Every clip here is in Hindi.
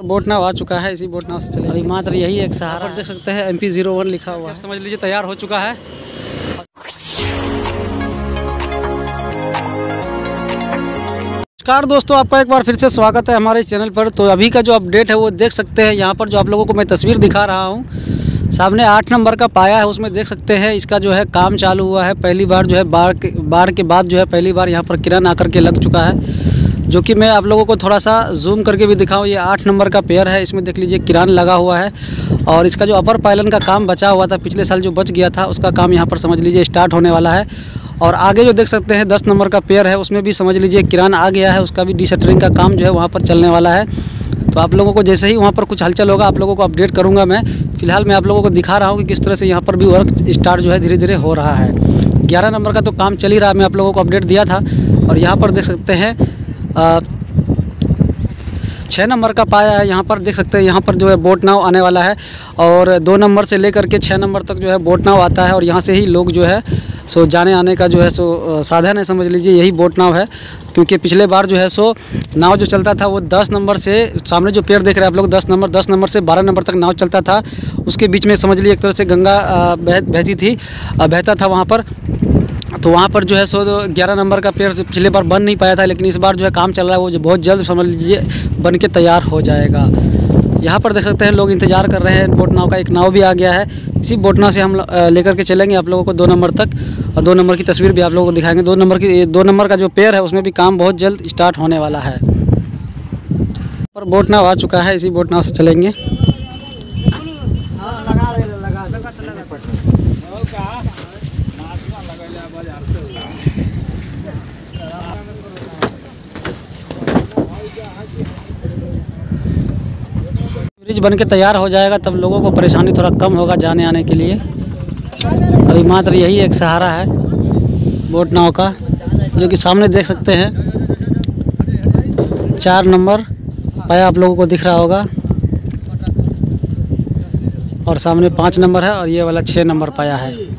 बोट नाव आ चुका है इसी बोट नाव से चले अभी मात्र यही एक सहारा देख सकते हैं एम पी ज़ीरो वन लिखा हुआ है। समझ लीजिए तैयार हो चुका है। नमस्कार दोस्तों आपका एक बार फिर से स्वागत है हमारे चैनल पर। तो अभी का जो अपडेट है वो देख सकते हैं। यहाँ पर जो आप लोगों को मैं तस्वीर दिखा रहा हूँ सामने आठ नंबर का पाया है उसमें देख सकते हैं इसका जो है काम चालू हुआ है। पहली बार जो है बाढ़ के बाढ़ के बाद जो है पहली बार यहाँ पर किरण आकर के लग चुका है। जो कि मैं आप लोगों को थोड़ा सा जूम करके भी दिखाऊँ, ये आठ नंबर का पेयर है, इसमें देख लीजिए किरान लगा हुआ है और इसका जो अपर पायलन का काम बचा हुआ था, पिछले साल जो बच गया था, उसका काम यहाँ पर समझ लीजिए स्टार्ट होने वाला है। और आगे जो देख सकते हैं, दस नंबर का पेयर है, उसमें भी समझ लीजिए किरान आ गया है, उसका भी डिशटरिंग का काम जो है वहाँ पर चलने वाला है। तो आप लोगों को जैसे ही वहाँ पर कुछ हलचल होगा, आप लोगों को अपडेट करूँगा मैं। फ़िलहाल मैं आप लोगों को दिखा रहा हूँ कि किस तरह से यहाँ पर भी वर्क स्टार्ट जो है धीरे धीरे हो रहा है। ग्यारह नंबर का तो काम चल ही रहा है, मैं आप लोगों को अपडेट दिया था। और यहाँ पर देख सकते हैं छः नंबर का पाया है, यहाँ पर देख सकते हैं, यहाँ पर जो है बोट नाव आने वाला है और दो नंबर से लेकर के छः नंबर तक जो है बोट नाव आता है और यहाँ से ही लोग जो है, सो जाने आने का जो है, सो साधन है, समझ लीजिए, यही बोट नाव है। क्योंकि पिछले बार जो है, सो, नाव जो चलता था वो दस नंबर से, सामने जो पेड़ देख रहे हैं आप लोग, दस नंबर दस नंबर से बारह नंबर तक नाव चलता था। उसके बीच में, समझ लीजिए, एक तरह से गंगा बह, बहती थी बहता था वहाँ पर। तो वहाँ पर जो है सो ग्यारह नंबर का पेड़ पिछले बार बन नहीं पाया था, लेकिन इस बार जो है काम चल रहा है, वो जो बहुत जल्द समझ लीजिए बन के तैयार हो जाएगा। यहाँ पर देख सकते हैं, लोग इंतज़ार कर रहे हैं बोट नाव का एक नाव भी आ गया है। इसी बोट नाव से हम लेकर के चलेंगे आप लोगों को दो नंबर तक, और दो नंबर की तस्वीर भी आप लोगों को दिखाएँगे। दो नंबर की दो नंबर का जो पेड़ है, उसमें भी काम बहुत जल्द स्टार्ट होने वाला है। और बोट नाव आ चुका है, इसी बोट नाव से चलेंगे। ब्रिज बन के तैयार हो जाएगा, तब लोगों को परेशानी थोड़ा कम होगा जाने आने के लिए। अभी मात्र यही एक सहारा है, बोट नाव का, जो कि सामने देख सकते हैं। चार नंबर पाया आप लोगों को दिख रहा होगा। और सामने पाँच नंबर है और ये वाला छः नंबर पाया है।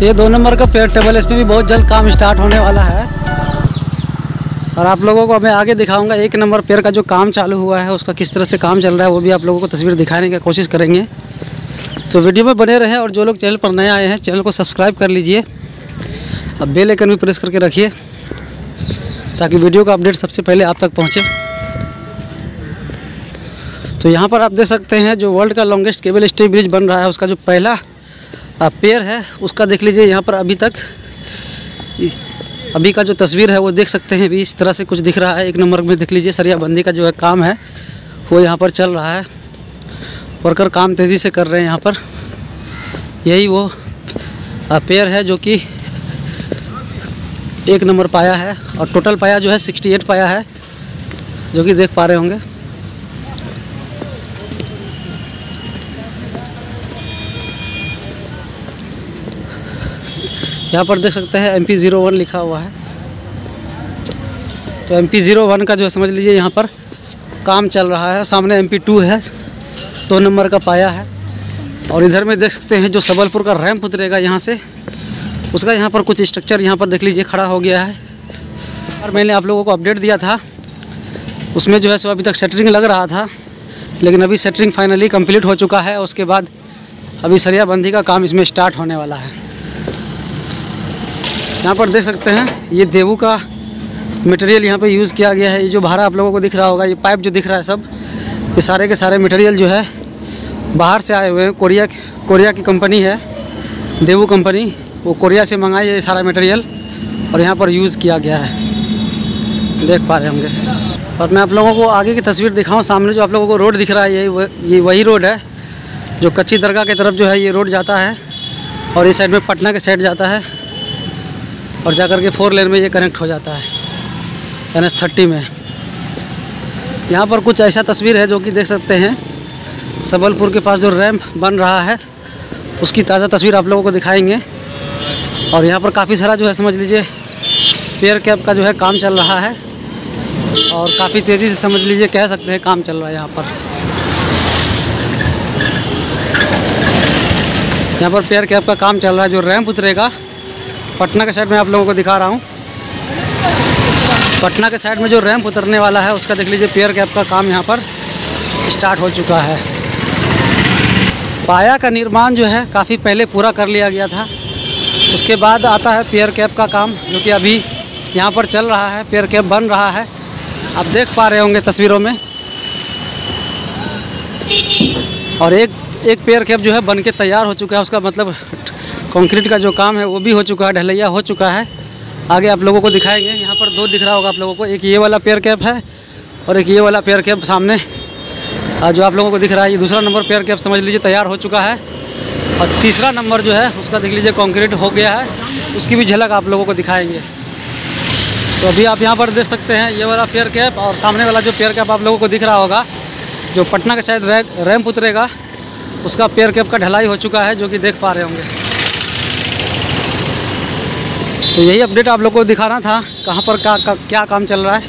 तो ये दो नंबर का पेड़ टेबल इसमें भी बहुत जल्द काम स्टार्ट होने वाला है। और आप लोगों को मैं आगे दिखाऊँगा एक नंबर पेयर का जो काम चालू हुआ है, उसका किस तरह से काम चल रहा है, वो भी आप लोगों को तस्वीर दिखाने की कोशिश करेंगे। तो वीडियो में बने रहे और जो लोग चैनल पर नए आए हैं, चैनल को सब्सक्राइब कर लीजिए। अब बेल आइकन भी प्रेस करके रखिए, ताकि वीडियो का अपडेट सबसे पहले आप तक पहुँचे। तो यहाँ पर आप देख सकते हैं जो वर्ल्ड का लॉन्गेस्ट केबल स्टे ब्रिज बन रहा है, उसका जो पहला पेड़ है, उसका देख लीजिए यहाँ पर अभी तक। अभी का जो तस्वीर है, वो देख सकते हैं, अभी इस तरह से कुछ दिख रहा है। एक नंबर में देख लीजिए, सरियाबंदी का जो है काम है, वो यहाँ पर चल रहा है। वर्कर काम तेज़ी से कर रहे हैं यहाँ पर। यही वो पेड़ है जो कि एक नंबर पाया है, और टोटल पाया जो है 68 पाया है, जो कि देख पा रहे होंगे। यहाँ पर देख सकते हैं एम पी ज़ीरो वन लिखा हुआ है। तो एम पी ज़ीरो वन का जो समझ लीजिए यहाँ पर काम चल रहा है। सामने एम पी टू है, दो नंबर का पाया है। और इधर में देख सकते हैं जो सबलपुर का रैम्प उतरेगा यहाँ से, उसका यहाँ पर कुछ स्ट्रक्चर यहाँ पर देख लीजिए, खड़ा हो गया है। और मैंने आप लोगों को अपडेट दिया था, उसमें जो है सो अभी तक सेटरिंग लग रहा था, लेकिन अभी सेटरिंग फाइनली कंप्लीट हो चुका है। उसके बाद अभी सरियाबंदी का काम इसमें स्टार्ट होने वाला है। यहाँ पर देख सकते हैं, ये देवू का मटेरियल यहाँ पे यूज़ किया गया है। ये जो भाड़ा आप लोगों को दिख रहा होगा, ये पाइप जो दिख रहा है सब, ये सारे के सारे मटेरियल जो है, बाहर से आए हुए हैं। कोरिया कोरिया की कंपनी है, देवू कंपनी वो कोरिया से मंगाई है ये सारा मटेरियल और यहाँ पर यूज़ किया गया है। देख पा रहे होंगे। और मैं आप लोगों को आगे की तस्वीर दिखाऊँ, सामने जो आप लोगों को रोड दिख रहा है यही ये वही रोड है, जो कच्ची दरगाह की तरफ़ जो है ये रोड जाता है और इस साइड में पटना के साइड जाता है। और जा कर के फोर लेन में ये कनेक्ट हो जाता है एन एस थर्टी में। यहाँ पर कुछ ऐसा तस्वीर है जो कि देख सकते हैं, सबलपुर के पास जो रैम्प बन रहा है, उसकी ताज़ा तस्वीर आप लोगों को दिखाएँगे। और यहाँ पर काफ़ी सारा जो है, समझ लीजिए, पेयर कैप का जो है काम चल रहा है, और काफ़ी तेज़ी से समझ लीजिए कह सकते हैं काम चल रहा है यहाँ पर। यहाँ पर पेयर कैप का काम चल रहा है, जो रैंप उतरेगा पटना के साइड में आप लोगों को दिखा रहा हूँ। पटना के साइड में जो रैंप उतरने वाला है, उसका देख लीजिए पेयर कैप का काम यहाँ पर स्टार्ट हो चुका है। पाया का निर्माण जो है, काफ़ी पहले पूरा कर लिया गया था। उसके बाद आता है पेयर कैप का काम, जो कि अभी यहाँ पर चल रहा है पेयर कैप बन रहा है। आप देख पा रहे होंगे तस्वीरों में। और एक एक पेयर कैप जो है बन के तैयार हो चुका है, उसका मतलब कंक्रीट का जो काम है वो भी हो चुका है, ढलैया हो चुका है। आगे आप लोगों को दिखाएँगे, यहाँ पर दो दिख रहा होगा आप लोगों को। एक ये वाला पेयर कैप है और एक ये वाला पेयर कैप सामने। जो आप लोगों को दिख रहा है, ये दूसरा नंबर पेयर कैप समझ लीजिए तैयार हो चुका है। और तीसरा नंबर जो है, उसका देख लीजिए कंक्रीट हो गया है, उसकी भी झलक आप लोगों को दिखाएँगे। तो अभी आप यहाँ पर देख सकते हैं, ये वाला पेयर कैप और सामने वाला जो पेयर कैप आप लोगों को दिख रहा होगा, जो पटना के साइड रैम्प उतरेगा, उसका पेयर कैप का ढलाई हो चुका है, जो कि देख पा रहे होंगे। तो यही अपडेट आप लोग को दिखाना था कहाँ पर क्या का, क्या काम चल रहा है।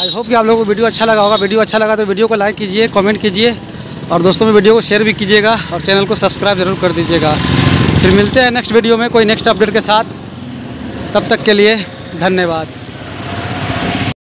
आई होप कि आप लोगों को वीडियो अच्छा लगा होगा। वीडियो अच्छा लगा तो वीडियो को लाइक कीजिए कमेंट कीजिए और दोस्तों में वीडियो को शेयर भी कीजिएगा और चैनल को सब्सक्राइब ज़रूर कर दीजिएगा। फिर मिलते हैं नेक्स्ट वीडियो में कोई नेक्स्ट अपडेट के साथ। तब तक के लिए धन्यवाद।